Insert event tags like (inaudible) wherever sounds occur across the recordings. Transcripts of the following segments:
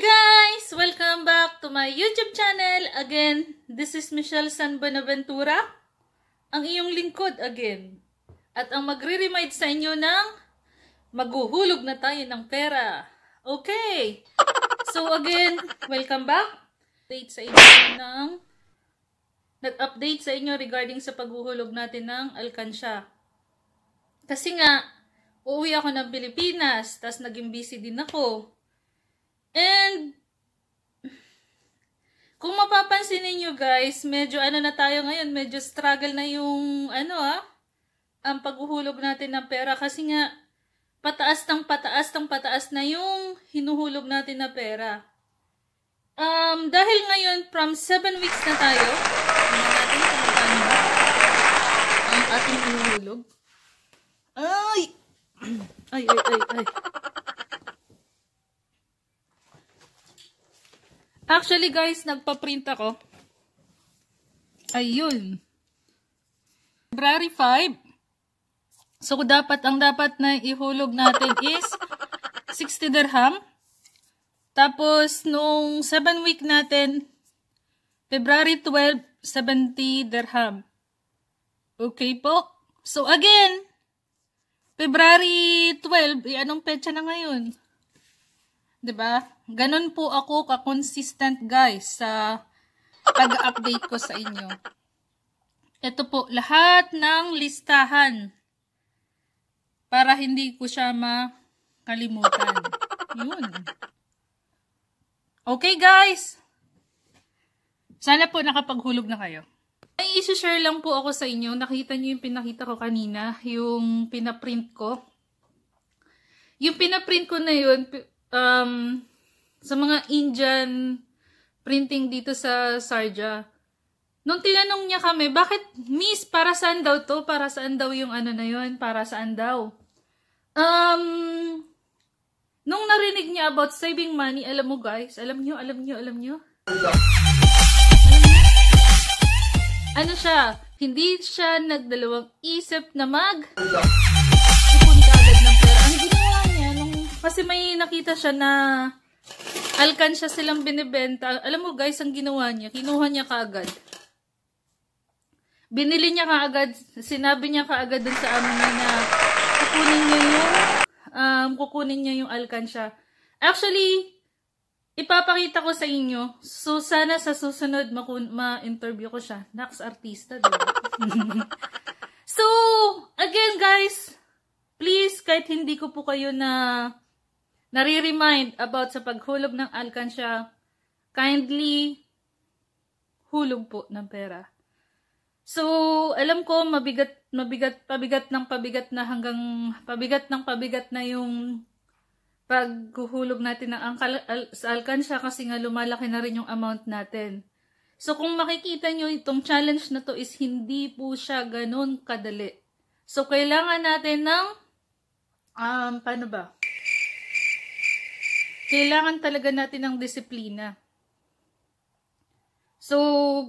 guys! Welcome back to my YouTube channel. Again, this is Michelle San Buenaventura, ang iyong lingkod again. At ang magre-remind sa inyo ng maghuhulog na tayo ng pera. Okay! So again, welcome back. Update sa inyo ng nag-update sa inyo regarding sa paghuhulog natin ng alkansya. Kasi nga, uuwi ako ng Pilipinas, tas naging busy din ako. And, kung mapapansin ninyo guys, medyo ano na tayo ngayon, medyo struggle na yung, ano ah, ang paghuhulog natin ng pera. Kasi nga, pataas ng pataas ng pataas na yung hinuhulog natin na pera. Um, dahil ngayon, from 7 weeks na tayo, natin kung ba ang ating hinuhulog. Ay! (clears throat) Ay, ay, ay, ay. Actually guys, nagpa-print ako. Ayun. February 5. So dapat ang dapat na ihulog natin (laughs) is 60 dirham. Tapos nung 7 week natin February 12, 70 dirham. Okay po. So again, February 12, eh, anong petsa na ngayon? Ba? Ganon po ako ka-consistent guys sa pag-update ko sa inyo. Ito po lahat ng listahan para hindi ko siya makalimutan. Yun. Okay guys. Sana po nakapaghulog na kayo. Ay, isi-share lang po ako sa inyo. Nakita niyo yung pinakita ko kanina, yung pinaprint ko. Yung pinaprint ko na yun, um, sa mga Indian printing dito sa Sarja. Nung tinanong niya kami, bakit miss, para saan daw to? Para saan daw yung ano na yun? Para saan daw? Um, nung narinig niya about saving money, alam mo guys, alam niyo, alam niyo, alam niyo? Ano siya? Hindi siya nagdalawang isip na mag kasi may nakita siya na alkansya silang binibenta. Alam mo guys, ang ginawa niya, kinuha niya kaagad. Binili niya kaagad, sinabi niya kaagad dun sa amin niya na kukunin niya yung, um, kukunin niya yung alkansya. Actually, ipapakita ko sa inyo. So, sana sa susunod ma-interview ko siya. Nax artista, diba? (laughs) so, again guys, please, kahit hindi ko po kayo na nare-remind about sa paghulog ng alkansya, kindly hulog po ng pera. So, alam ko mabigat mabigat pabigat ng pabigat na hanggang pabigat ng pabigat na yung paghuhulog natin ng angkal, al, sa alkansya kasi nga lumalaki na rin yung amount natin. So, kung makikita nyo, itong challenge na to is hindi po siya ganun kadali. So, kailangan natin ng, um, paano ba? Kailangan talaga natin ng disiplina. So,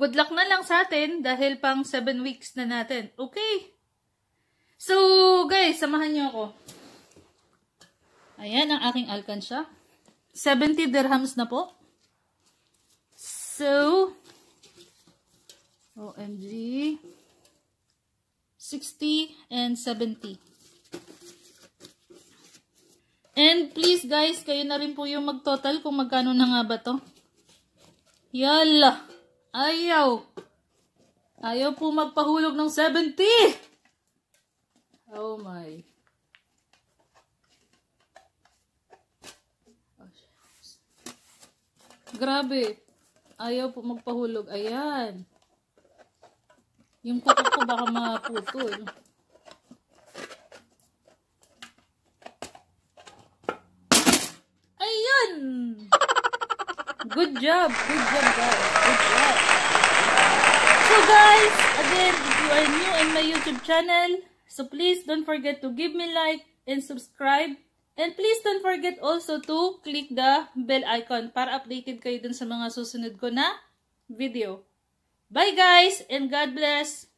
good luck na lang sa atin dahil pang 7 weeks na natin. Okay? So, guys, samahan nyo ako. Ayan ang aking alkansya. 70 dirhams na po. So, OMG, 60 and 70. And please guys, kayo na rin po yung mag-total kung magkano na nga ba to. Yala! Ayaw! Ayaw po magpahulog ng 70! Oh my. Grabe. Ayaw po magpahulog. Ayan. Yung kuko ko baka maputol. Ayan! (laughs) Good job. Good job, guys. Good job. So, guys, again, if you are new in my YouTube channel, so please don't forget to give me like and subscribe. And please don't forget also to click the bell icon para updated kayo dun sa mga susunod ko na video. Bye guys and God bless!